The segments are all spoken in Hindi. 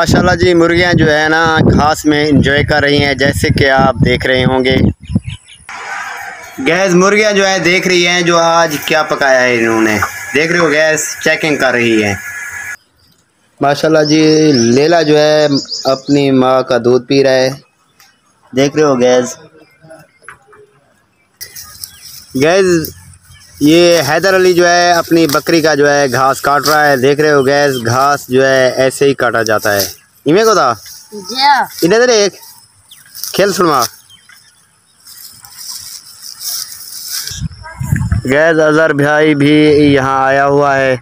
माशाल्लाह जी, मुर्गियाँ जो है ना घास में इंजॉय कर रही हैं, जैसे कि आप देख रहे होंगे। गैस, मुर्गियाँ जो है, देख रही हैं, जो आज क्या पकाया है इन्होंने। देख रहे हो गैस चेकिंग कर रही है। माशाल्लाह जी, लेला जो है, अपनी माँ का दूध पी रहा है। देख रहे हो गैस। गैस ये हैदर अली जो है अपनी बकरी का जो है घास काट रहा है। देख रहे हो गैस घास जो है ऐसे ही काटा जाता है। इमे को था इधर एक। खेल सुनवा गैस अजहर भाई भी यहाँ आया हुआ है।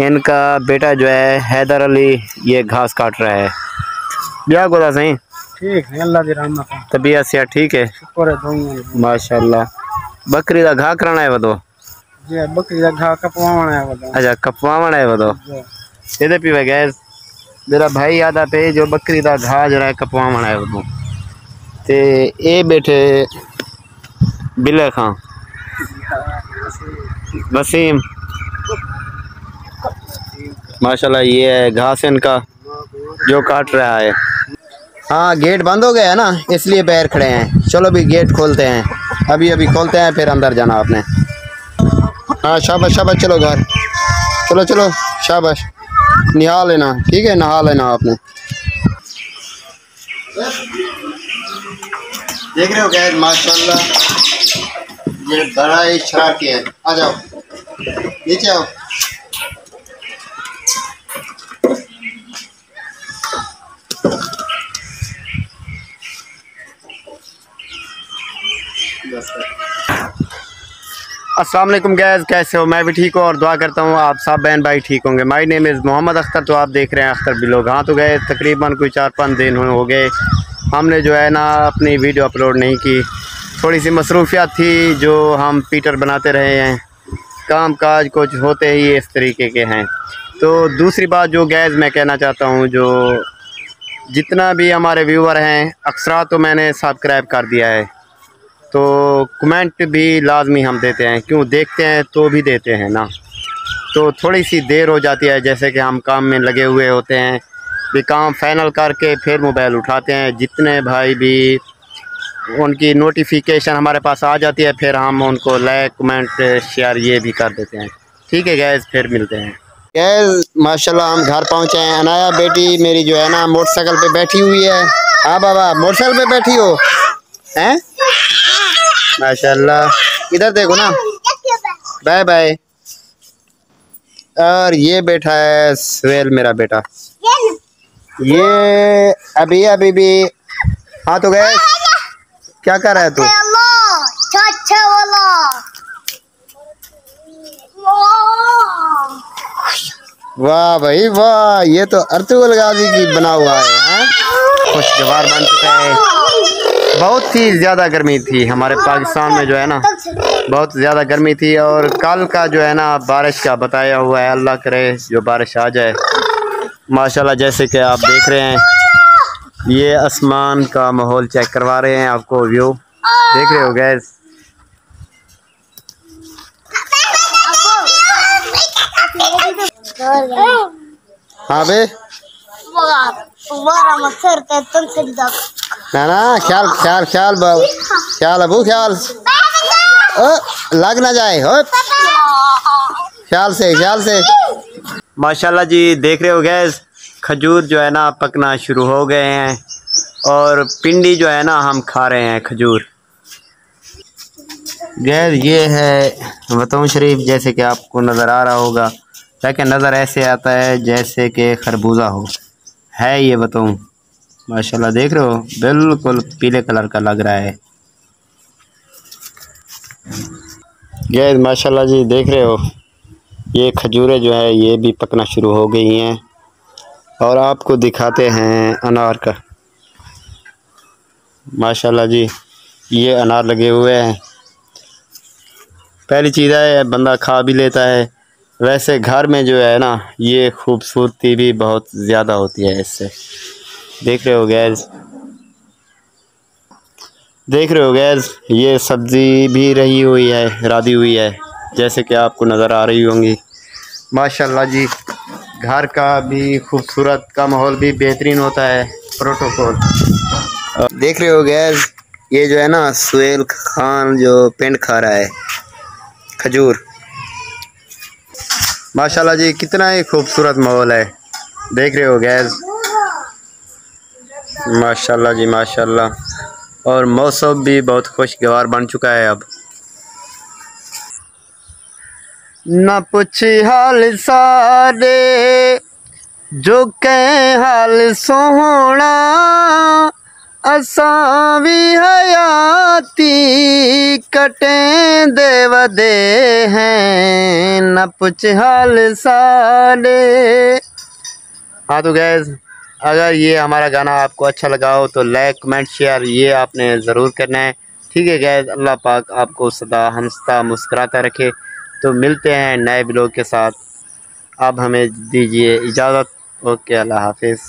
इनका बेटा जो है हैदर अली ये घास काट रहा है। ब्याह को था सही? ठीक है अल्लाह की रहमत तबीयत से ठीक है? माशाल्लाह। बकरी का घा कराना है वो जी बकरी का ઘા કપવાવણ આવ્યો હતો અચ્છા કપવાવણ આવ્યો હતો સીધે પીવે ગેસ मेरा भाई आता पे जो बकरी का घा जरा कपवा आयो तो ते ए बैठे बिले खां वसीम माशाल्लाह ये है घास इनका जो काट रहा है हाँ गेट बंद हो गया है ना इसलिए पैर खड़े हैं चलो भी गेट खोलते हैं अभी अभी खोलते हैं फिर अंदर जाना आपने हाँ शाबाश शाबाश, चलो घर। चलो चलो, शाबाश। नहा लेना ठीक है नहा लेना आपने। देख रहे हो गैस माशाल्लाह। ये बड़ा ही शरारती है। आ जाओ। नीचे आओ। वालेकुम गैस कैसे हो? मैं भी ठीक हूँ और दुआ करता हूँ, आप सब बहन भाई ठीक होंगे। My name is Mohammad Akhtar तो आप देख रहे हैं अख्तर बिलोग हाँ तो गए तकरीबन कोई चार पाँच दिन हो गए। हमने जो है ना अपनी वीडियो अपलोड नहीं की। थोड़ी सी मसरूफियात थी जो हम पीटर बनाते रहे हैं। काम काज कुछ होते ही इस तरीके के हैं। तो दूसरी बात जो गैस मैं कहना चाहता हूँ, जो जितना भी हमारे व्यूवर हैं, अक्सरा तो मैंने सब्सक्राइब कर दिया है। तो कमेंट भी लाजमी हम देते हैं। क्यों? देखते हैं तो भी देते हैं ना। तो थोड़ी सी देर हो जाती है, जैसे कि हम काम में लगे हुए होते हैं। भी काम फाइनल करके फिर मोबाइल उठाते हैं। जितने भाई भी उनकी नोटिफिकेशन हमारे पास आ जाती है, फिर हम उनको लाइक कमेंट शेयर ये भी कर देते हैं। ठीक है गैस फिर मिलते हैं। गैस माशाल्लाह, हम घर पहुँचे हैं। अनाया बेटी मेरी जो है ना, मोटरसाइकिल पे बैठी हुई है। हाँ बाबा, मोटरसाइकिल पे बैठी हो? हैं? माशाल्लाह। इधर देखो ना। Bye bye. और ये बैठा है सुहेल मेरा बेटा। ये अभी अभी भी हाँ तो गए। क्या कर रहा है तू? वाह भाई वाह। ये तो अर्तुगल गाजी की बना हुआ है, है? खुशगवार बन चुका है। बहुत ही ज़्यादा गर्मी थी हमारे पाकिस्तान में जो है ना बहुत ज़्यादा गर्मी थी और कल का जो है ना बारिश का बताया हुआ है अल्लाह करे जो बारिश आ जाए। माशाल्लाह जैसे कि आप देख रहे हैं ये आसमान का माहौल चेक करवा रहे हैं आपको व्यू। देख रहे हो गैस हाँ बे ना ना ख्याल ख्याल ख्याल ख्याल अबू ख्याल। ओ, लग ना जाए हो। ख्याल से ख्याल से। माशाल्लाह जी देख रहे हो गैस खजूर जो है ना पकना शुरू हो गए हैं और पिंडी जो है ना हम खा रहे हैं खजूर। गैस ये है वतन शरीफ जैसे कि आपको नज़र आ रहा होगा। लेकिन नज़र ऐसे आता है जैसे कि खरबूजा हो। है ये बताऊँ माशाल्लाह देख रहे हो, बिल्कुल पीले कलर का लग रहा है। गैस, माशाल्लाह जी, देख रहे हो, ये खजूरें जो है, ये भी पकना शुरू हो गई हैं। और आपको दिखाते हैं अनार का। माशाल्लाह जी, ये अनार लगे हुए हैं। पहली चीज़ है, बंदा खा भी लेता है। वैसे घर में जो है ना, ये खूबसूरती भी बहुत ज़्यादा होती है इससे। देख रहे हो गैस देख रहे हो गैस ये सब्ज़ी भी रही हुई है, राधी हुई है, जैसे कि आपको नज़र आ रही होंगी। माशाल्लाह जी, घर का भी खूबसूरत का माहौल भी बेहतरीन होता है प्रोटोकॉल देख रहे हो गैस ये जो है ना, सुहेल खान जो पेंट खा रहा है, खजूर। माशाल्लाह जी, कितना ही खूबसूरत माहौल है। देख रहे हो गैस माशाल्लाह जी, माशाल्लाह। और मौसम भी बहुत खुशगवार बन चुका है अब। न पुछ हाल सारे जो कह हाल सोहना असां भी हयाती कटें देवदे हैं। न पुछ हाल सारे हाँ तो गैस अगर ये हमारा गाना आपको अच्छा लगा हो तो लाइक कमेंट शेयर ये आपने ज़रूर करना है। ठीक है गैस अल्लाह पाक आपको सदा हंसता मुस्कराता रखे। तो मिलते हैं नए ब्लॉग के साथ। अब हमें दीजिए इजाज़त। ओके, अल्लाह हाफिज़।